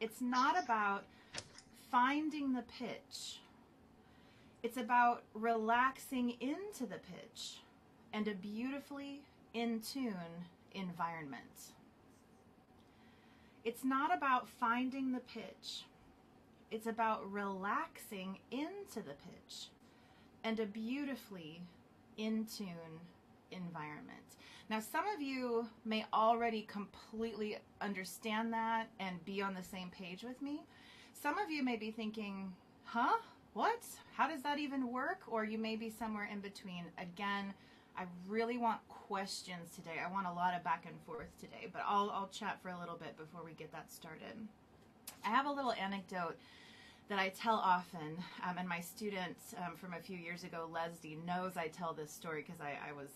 It's not about finding the pitch. It's about relaxing into the pitch and a beautifully in tune environment. It's not about finding the pitch. It's about relaxing into the pitch and a beautifully in tune environment. Now, some of you may already completely understand that and be on the same page with me. Some of you may be thinking, huh? What? How does that even work? Or you may be somewhere in between. Again, I really want questions today. I want a lot of back and forth today, but I'll, I'll chat for a little bit before we get that started. I have a little anecdote that I tell often, um, and my student um, from a few years ago, Leslie, knows I tell this story because I, I was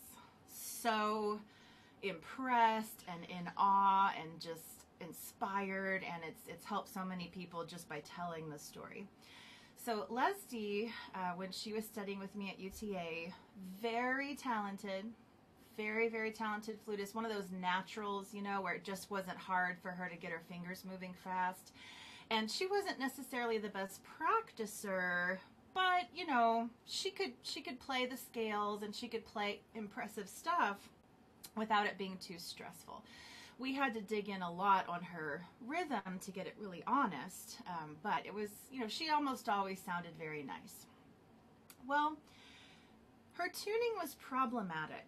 so impressed and in awe and just inspired, and it's it's helped so many people just by telling the story. So Leslie, uh, when she was studying with me at UTA, very talented, very very talented flutist, one of those naturals, you know, where it just wasn't hard for her to get her fingers moving fast. And she wasn't necessarily the best practicer, but you know, she could she could play the scales and she could play impressive stuff without it being too stressful. We had to dig in a lot on her rhythm to get it really honest, um, but it was, you know, she almost always sounded very nice. Well, her tuning was problematic.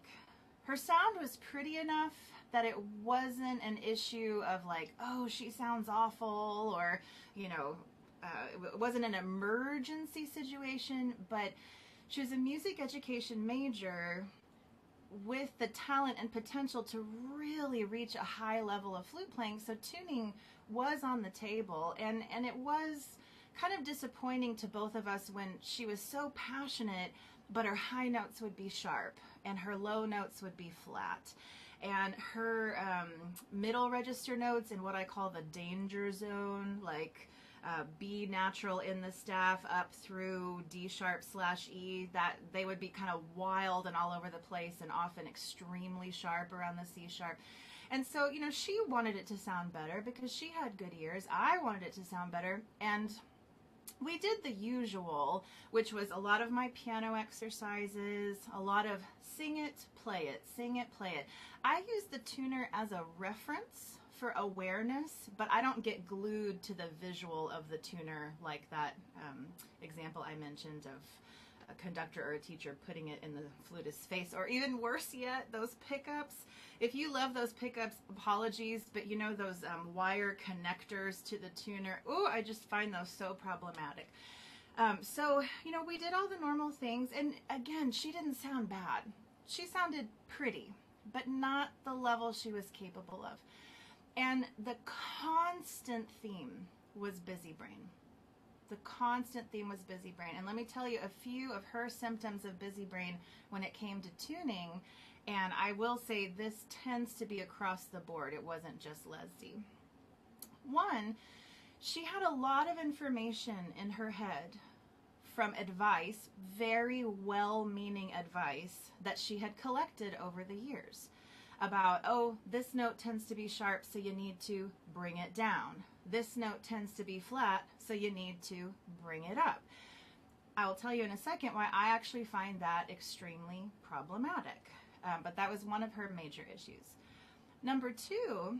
Her sound was pretty enough that it wasn't an issue of like, oh, she sounds awful, or, you know, uh, it wasn't an emergency situation, but she was a music education major with the talent and potential to really reach a high level of flute playing. So tuning was on the table, and and it was kind of disappointing to both of us when she was so passionate, but her high notes would be sharp and her low notes would be flat. And her um, middle register notes in what I call the danger zone, like uh, B natural in the staff up through D sharp slash E, that they would be kind of wild and all over the place and often extremely sharp around the C sharp. And so, you know, she wanted it to sound better because she had good ears. I wanted it to sound better. And we did the usual, which was a lot of my piano exercises, a lot of sing it, play it, sing it, play it. I use the tuner as a reference for awareness, but I don't get glued to the visual of the tuner like that um, example I mentioned of a conductor or a teacher putting it in the flutist's face, or even worse yet, those pickups. If you love those pickups, apologies, but you know those um, wire connectors to the tuner. Oh, I just find those so problematic. Um, so, you know, we did all the normal things, and again, she didn't sound bad. She sounded pretty, but not the level she was capable of. And the constant theme was busy brain. The constant theme was busy brain. And let me tell you a few of her symptoms of busy brain when it came to tuning. And I will say this tends to be across the board. It wasn't just Leslie. One, she had a lot of information in her head from advice, very well meaning advice that she had collected over the years about, oh, this note tends to be sharp, so you need to bring it down. This note tends to be flat, so you need to bring it up. I will tell you in a second why I actually find that extremely problematic. Um, but that was one of her major issues. Number two,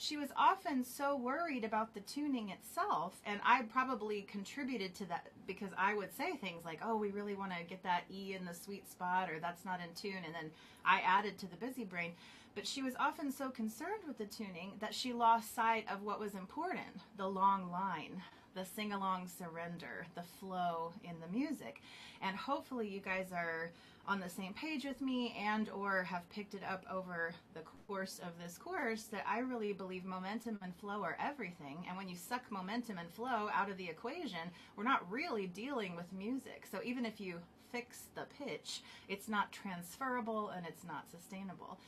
she was often so worried about the tuning itself, and I probably contributed to that because I would say things like, "Oh, we really want to get that E in the sweet spot," or "That's not in tune," and then I added to the busy brain. But she was often so concerned with the tuning that she lost sight of what was important: the long line, the sing-along surrender, the flow in the music. And hopefully, you guys are on the same page with me and or have picked it up over the course of this course that I really believe momentum and flow are everything. And when you suck momentum and flow out of the equation, we're not really dealing with music. So even if you fix the pitch, it's not transferable and it's not sustainable.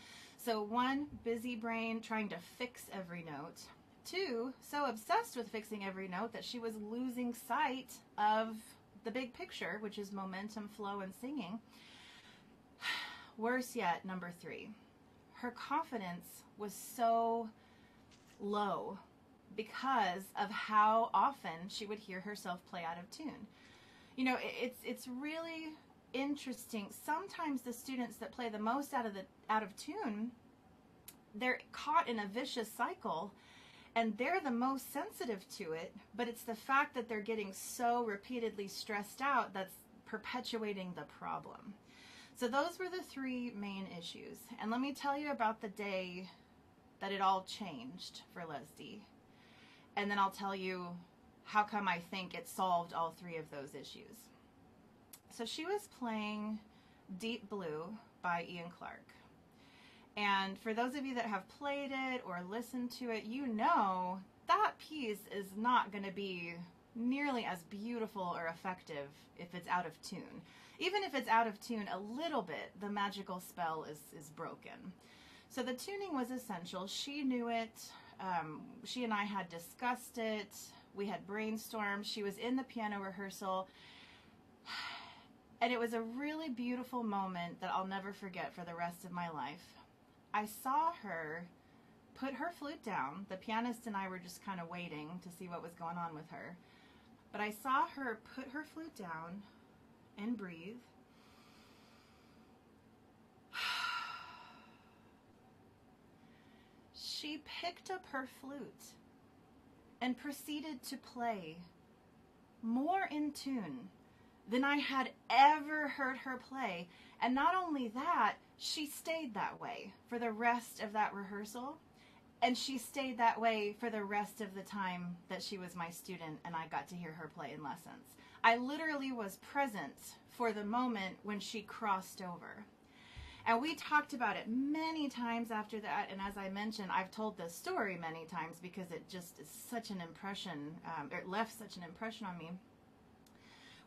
So one, busy brain trying to fix every note. Two, so obsessed with fixing every note that she was losing sight of the big picture, which is momentum, flow, and singing. Worse yet, number three, her confidence was so low because of how often she would hear herself play out of tune. You know, it's it's really interesting. Sometimes the students that play the most out of the out of tune, they're caught in a vicious cycle and they're the most sensitive to it, but it's the fact that they're getting so repeatedly stressed out that's perpetuating the problem. So those were the three main issues. And let me tell you about the day that it all changed for Leslie. And then I'll tell you how come I think it solved all three of those issues. So she was playing Deep Blue by Ian Clarke. And for those of you that have played it or listened to it, you know that piece is not going to be nearly as beautiful or effective if it's out of tune. Even if it's out of tune a little bit, the magical spell is, is broken. So the tuning was essential. She knew it. Um, she and I had discussed it. We had brainstormed. She was in the piano rehearsal. And it was a really beautiful moment that I'll never forget for the rest of my life. I saw her put her flute down. The pianist and I were just kind of waiting to see what was going on with her. But I saw her put her flute down and breathe. She picked up her flute and proceeded to play more in tune than I had ever heard her play. And not only that, she stayed that way for the rest of that rehearsal. And she stayed that way for the rest of the time that she was my student and I got to hear her play in lessons. I literally was present for the moment when she crossed over. And we talked about it many times after that. And as I mentioned, I've told this story many times because it just is such an impression, um, it left such an impression on me.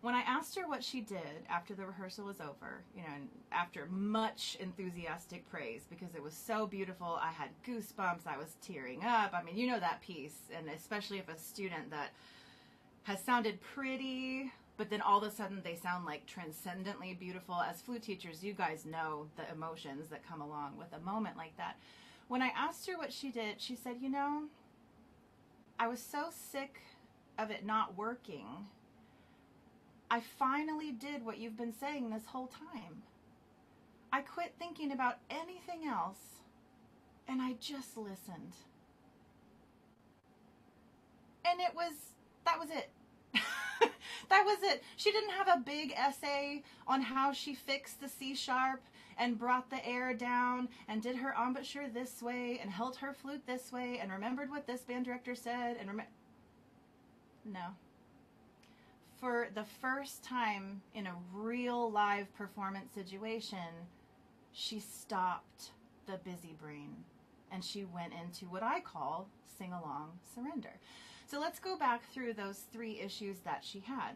When I asked her what she did after the rehearsal was over, you know, after much enthusiastic praise because it was so beautiful, I had goosebumps, I was tearing up. I mean, you know that piece, and especially if a student that has sounded pretty, but then all of a sudden they sound like transcendently beautiful. As flute teachers, you guys know the emotions that come along with a moment like that. When I asked her what she did, she said, You know, I was so sick of it not working I finally did what you've been saying this whole time. I quit thinking about anything else and I just listened. And it was, that was it. that was it. She didn't have a big essay on how she fixed the C sharp and brought the air down and did her embouchure this way and held her flute this way and remembered what this band director said and rem- no for the first time in a real live performance situation, she stopped the busy brain and she went into what I call sing along surrender. So let's go back through those three issues that she had.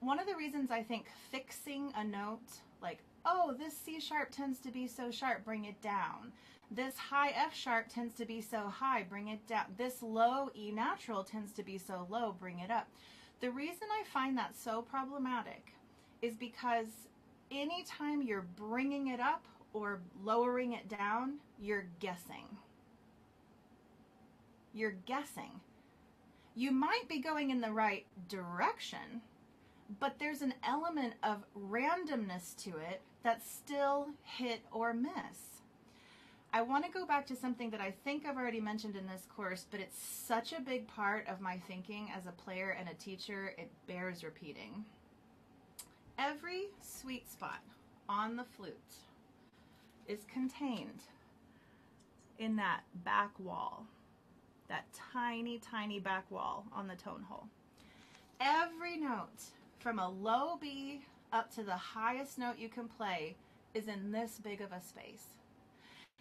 One of the reasons I think fixing a note, like, oh, this C sharp tends to be so sharp, bring it down. This high F sharp tends to be so high, bring it down. This low E natural tends to be so low, bring it up. The reason I find that so problematic is because anytime you're bringing it up or lowering it down, you're guessing. You're guessing. You might be going in the right direction, but there's an element of randomness to it that's still hit or miss. I want to go back to something that I think I've already mentioned in this course, but it's such a big part of my thinking as a player and a teacher, it bears repeating. Every sweet spot on the flute is contained in that back wall, that tiny, tiny back wall on the tone hole. Every note from a low B up to the highest note you can play is in this big of a space.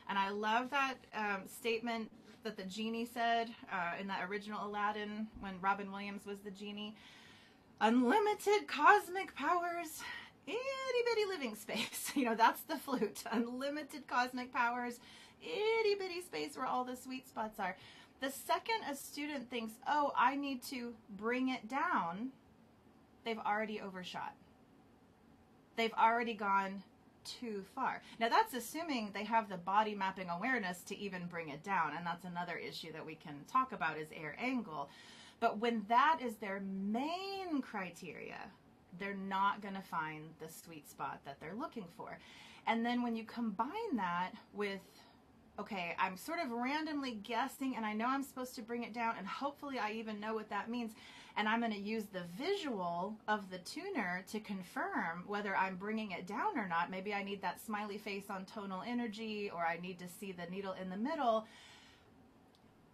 And I love that um, statement that the genie said uh, in that original Aladdin when Robin Williams was the genie. Unlimited cosmic powers, itty bitty living space. You know, that's the flute. Unlimited cosmic powers, itty bitty space where all the sweet spots are. The second a student thinks, oh, I need to bring it down, they've already overshot. They've already gone too far. Now, that's assuming they have the body mapping awareness to even bring it down, and that's another issue that we can talk about is air angle. But when that is their main criteria, they're not going to find the sweet spot that they're looking for. And then when you combine that with okay, I'm sort of randomly guessing and I know I'm supposed to bring it down and hopefully I even know what that means. And I'm going to use the visual of the tuner to confirm whether I'm bringing it down or not. Maybe I need that smiley face on TonalEnergy or I need to see the needle in the middle.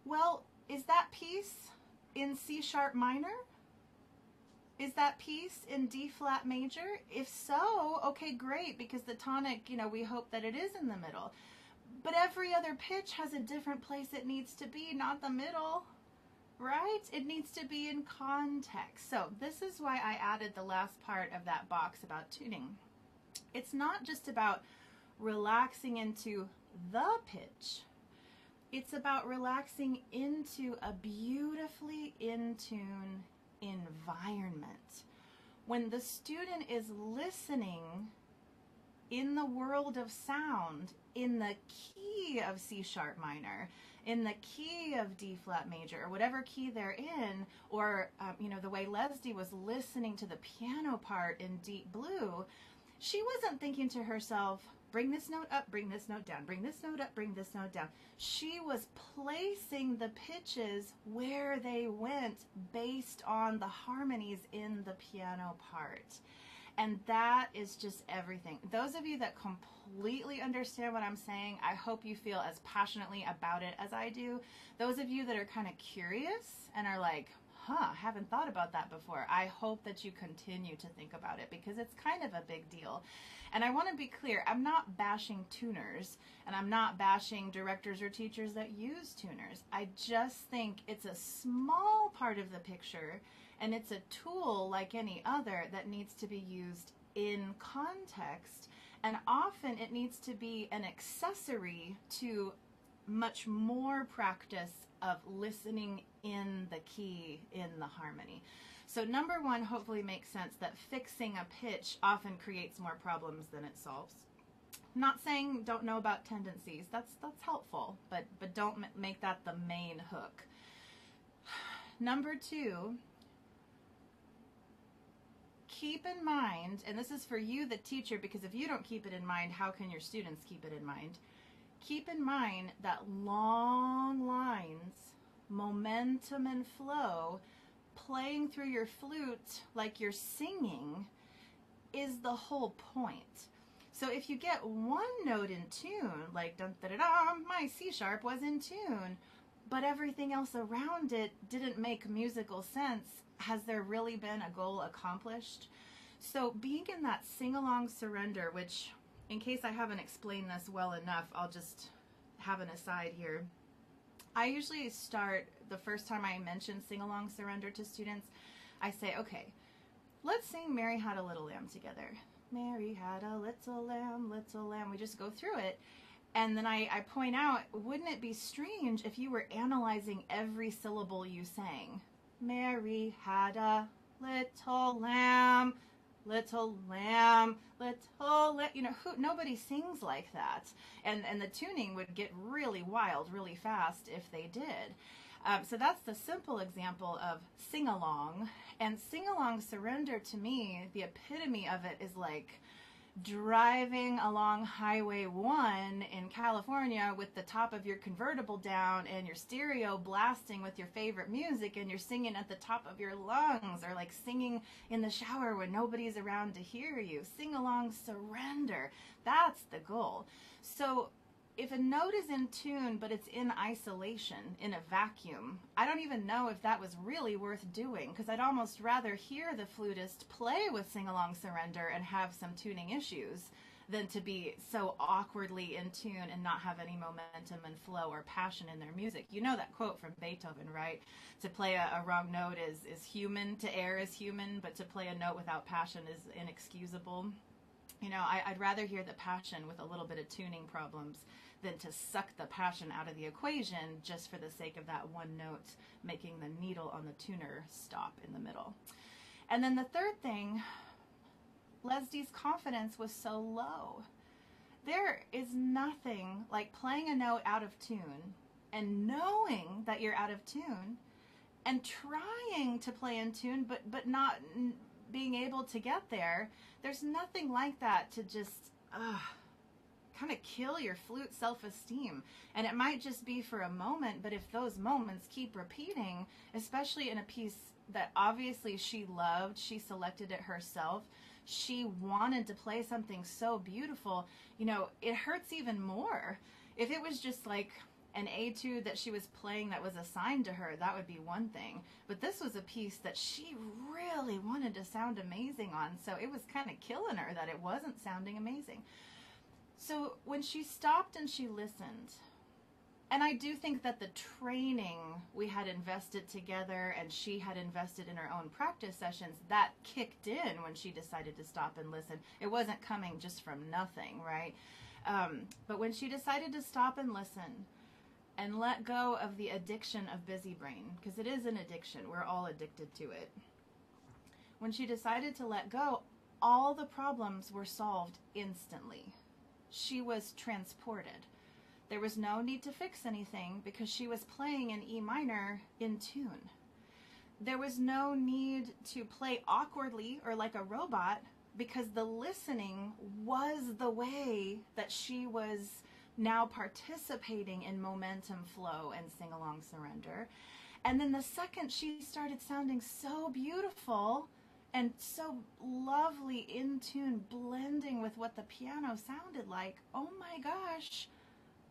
Well, is that piece in C sharp minor? Is that piece in D flat major? If so, okay, great, because the tonic, you know, we hope that it is in the middle. But every other pitch has a different place it needs to be, not the middle, right? It needs to be in context. So this is why I added the last part of that box about tuning. It's not just about relaxing into the pitch. It's about relaxing into a beautifully in tune environment. When the student is listening in the world of sound, in the key of C sharp minor, in the key of D flat major, or whatever key they're in, or um, you know the way Leslie was listening to the piano part in Deep Blue, she wasn't thinking to herself, "Bring this note up, bring this note down, bring this note up, bring this note down." She was placing the pitches where they went based on the harmonies in the piano part. And that is just everything. Those of you that completely understand what I'm saying, I hope you feel as passionately about it as I do. Those of you that are kind of curious and are like, huh, haven't thought about that before. I hope that you continue to think about it because it's kind of a big deal. And I want to be clear, I'm not bashing tuners and I'm not bashing directors or teachers that use tuners. I just think it's a small part of the picture and it's a tool like any other that needs to be used in context. And often it needs to be an accessory to much more practice of listening in the key, in the harmony. So, number one, hopefully makes sense that fixing a pitch often creates more problems than it solves. not saying don't know about tendencies. That's that's helpful, but but don't make that the main hook. Number two, keep in mind, and this is for you, the teacher, because if you don't keep it in mind, how can your students keep it in mind? Keep in mind that long lines, momentum, and flow, playing through your flute like you're singing, is the whole point. So if you get one note in tune, like dun da da da, my C sharp was in tune, but everything else around it didn't make musical sense, has there really been a goal accomplished? So being in that sing along surrender, which in case I haven't explained this well enough, I'll just have an aside here. I usually start the first time I mention sing along surrender to students, I say, okay, let's sing Mary Had a Little Lamb together. Mary had a little lamb, little lamb. We just go through it. And then I, I point out, wouldn't it be strange if you were analyzing every syllable you sang? Mary had a little lamb, little lamb, little lamb. You know, who, nobody sings like that. And, and the tuning would get really wild really fast if they did. Um, so that's the simple example of sing along. And sing along surrender to me, the epitome of it is like driving along Highway 1 in California with the top of your convertible down and your stereo blasting with your favorite music and you're singing at the top of your lungs or like singing in the shower when nobody's around to hear you. Sing along, surrender. That's the goal. So if a note is in tune but it's in isolation, in a vacuum, I don't even know if that was really worth doing because I'd almost rather hear the flutist play with Sing Along Surrender and have some tuning issues than to be so awkwardly in tune and not have any momentum and flow or passion in their music. You know that quote from Beethoven, right? To play a, a wrong note is, is human, to err is human, but to play a note without passion is inexcusable. You know, I, I'd rather hear the passion with a little bit of tuning problems than to suck the passion out of the equation just for the sake of that one note making the needle on the tuner stop in the middle. And then the third thing, Leslie's confidence was so low. there is nothing like playing a note out of tune and knowing that you're out of tune and trying to play in tune but but not being able to get there there's nothing like that to just uh, kind of kill your flute self-esteem. And it might just be for a moment but if those moments keep repeating especially in a piece that obviously she loved she selected it herself she wanted to play something so beautiful you know it hurts even more. If it was just like an etude that she was playing that was assigned to her, that would be one thing. But this was a piece that she really wanted to sound amazing on, so it was kind of killing her that it wasn't sounding amazing. So when she stopped and she listened, and I do think that the training we had invested together and she had invested in her own practice sessions, that kicked in when she decided to stop and listen. It wasn't coming just from nothing, right? Um, but when she decided to stop and listen, and let go of the addiction of busy brain because it is an addiction. We're all addicted to it. When she decided to let go, all the problems were solved instantly. She was transported. There was no need to fix anything because she was playing in E minor in tune. There was no need to play awkwardly or like a robot because the listening was the way that she was now participating in momentum flow and sing along surrender. And then the second she started sounding so beautiful and so lovely in tune, blending with what the piano sounded like, oh my gosh,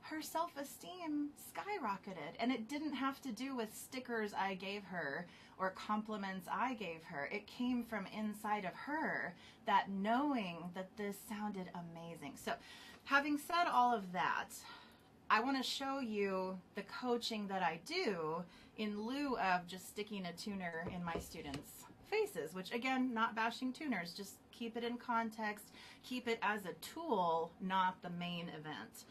her self esteem skyrocketed. And it didn't have to do with stickers I gave her or compliments I gave her. It came from inside of her that knowing that this sounded amazing. So, having said all of that, I want to show you the coaching that I do in lieu of just sticking a tuner in my students' faces, which again, not bashing tuners, just keep it in context, keep it as a tool, not the main event.